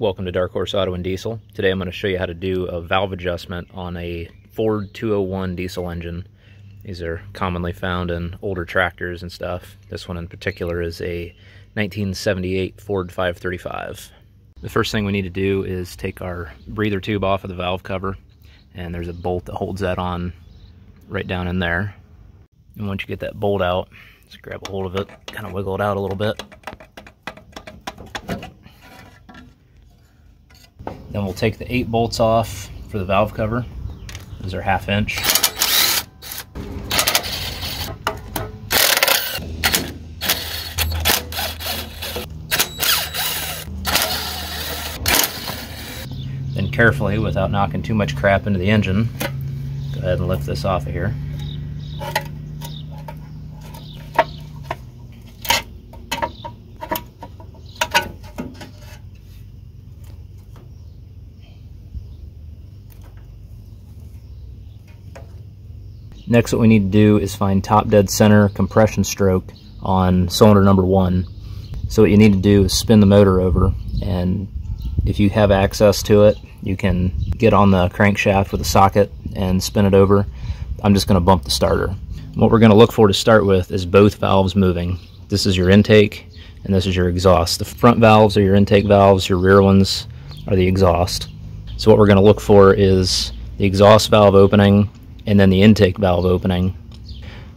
Welcome to Dark Horse Auto and Diesel. Today I'm going to show you how to do a valve adjustment on a Ford 201 diesel engine. These are commonly found in older tractors and stuff. This one in particular is a 1978 Ford 535. The first thing we need to do is take our breather tube off of the valve cover and there's a bolt that holds that on right down in there. And once you get that bolt out, just grab a hold of it, kind of wiggle it out a little bit. Then we'll take the eight bolts off for the valve cover. These are half inch. Then carefully, without knocking too much crap into the engine, go ahead and lift this off of here. Next what we need to do is find top dead center compression stroke on cylinder number one. So what you need to do is spin the motor over and if you have access to it, you can get on the crankshaft with a socket and spin it over. I'm just going to bump the starter. What we're going to look for to start with is both valves moving. This is your intake and this is your exhaust. The front valves are your intake valves, your rear ones are the exhaust. So what we're going to look for is the exhaust valve opening and then the intake valve opening.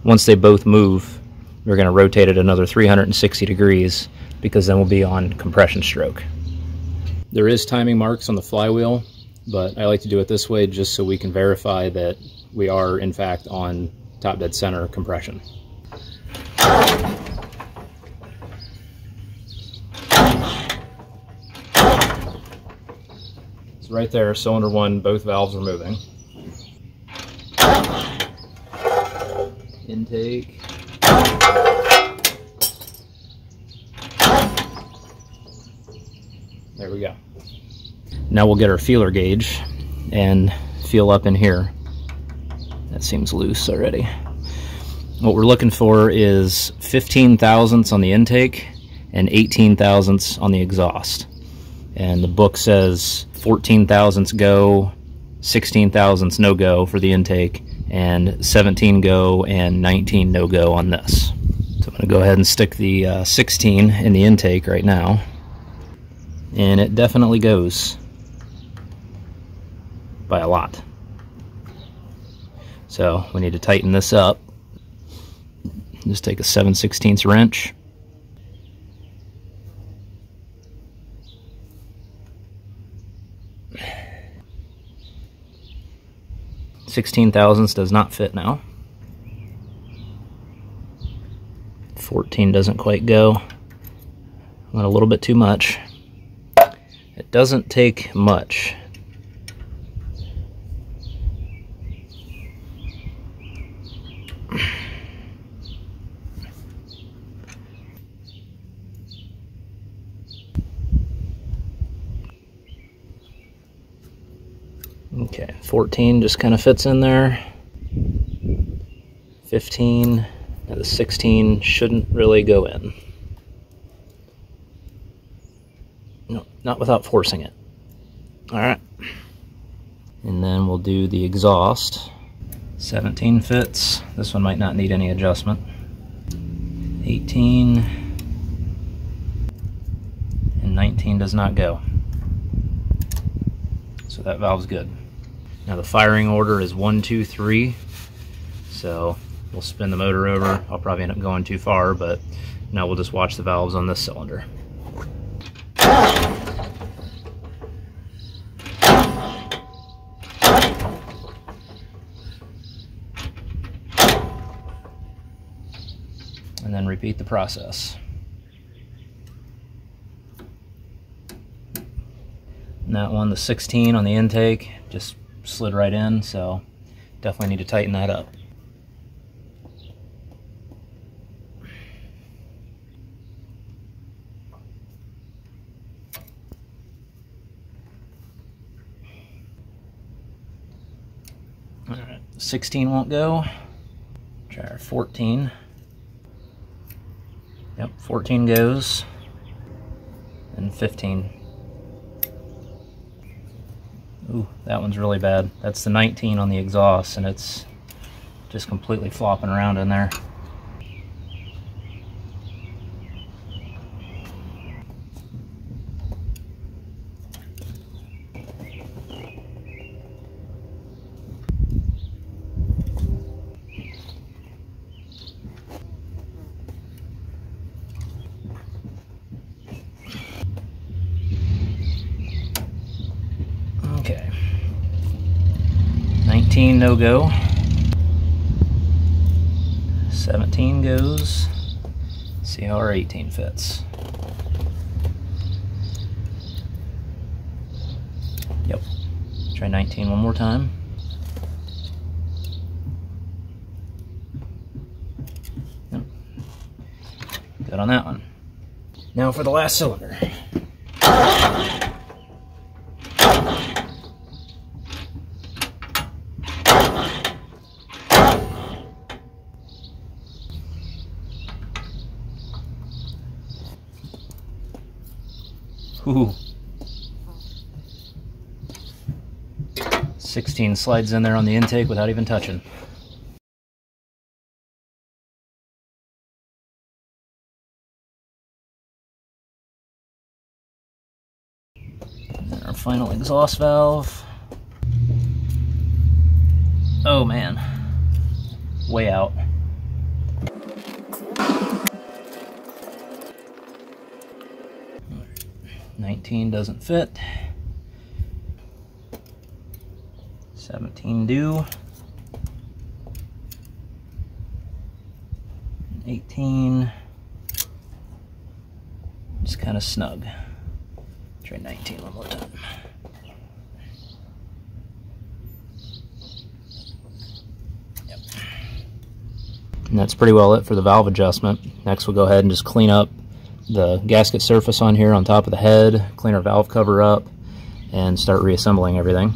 Once they both move, we're going to rotate it another 360 degrees because then we'll be on compression stroke. There is timing marks on the flywheel, but I like to do it this way just so we can verify that we are in fact on top dead center compression. So right there, cylinder one, both valves are moving. Intake. There we go. Now we'll get our feeler gauge and feel up in here. That seems loose already. What we're looking for is 15 thousandths on the intake and 18 thousandths on the exhaust. And the book says 14 thousandths go, 16 thousandths no go for the intake, and 17 go and 19 no go on this. So I'm going to go ahead and stick the uh, 16 in the intake right now. And it definitely goes by a lot. So we need to tighten this up. Just take a 7 16 wrench 16 thousandths does not fit now. 14 doesn't quite go. Went a little bit too much. It doesn't take much Okay, 14 just kind of fits in there. 15, and the 16 shouldn't really go in. No, not without forcing it. All right. And then we'll do the exhaust. 17 fits. This one might not need any adjustment. 18 and 19 does not go. So that valve's good. Now the firing order is one, two, three. So we'll spin the motor over. I'll probably end up going too far, but now we'll just watch the valves on this cylinder. And then repeat the process. And that one, the 16 on the intake, just slid right in, so definitely need to tighten that up. All right, 16 won't go. Try our 14. Yep, 14 goes. And 15 Ooh, that one's really bad. That's the 19 on the exhaust and it's just completely flopping around in there. Okay. 19 no go. 17 goes. See how our 18 fits. Yep. Try 19 one more time. Yep. Good on that one. Now for the last cylinder. Ooh. 16 slides in there on the intake without even touching. And our final exhaust valve. Oh man, way out. 19 doesn't fit. 17 do. 18 just kind of snug. Try 19 one more time. Yep. And that's pretty well it for the valve adjustment. Next we'll go ahead and just clean up the gasket surface on here on top of the head, clean our valve cover up, and start reassembling everything.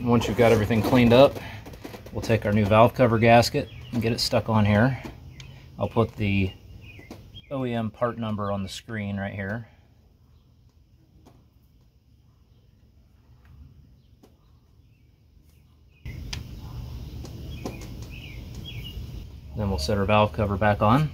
Once you've got everything cleaned up, we'll take our new valve cover gasket and get it stuck on here. I'll put the OEM part number on the screen right here. Then we'll set our valve cover back on.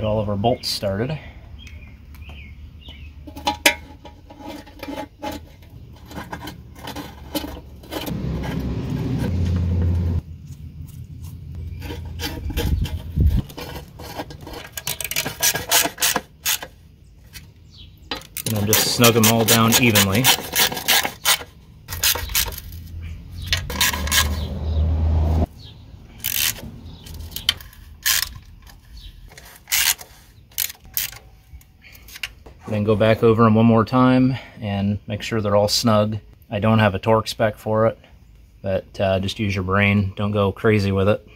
Get all of our bolts started. And then just snug them all down evenly. Then go back over them one more time and make sure they're all snug. I don't have a torque spec for it, but uh, just use your brain. Don't go crazy with it.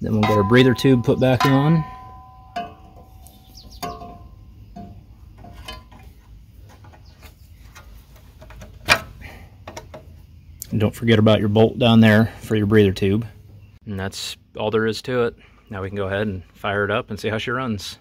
Then we'll get our breather tube put back on. And don't forget about your bolt down there for your breather tube. And that's all there is to it. Now we can go ahead and fire it up and see how she runs.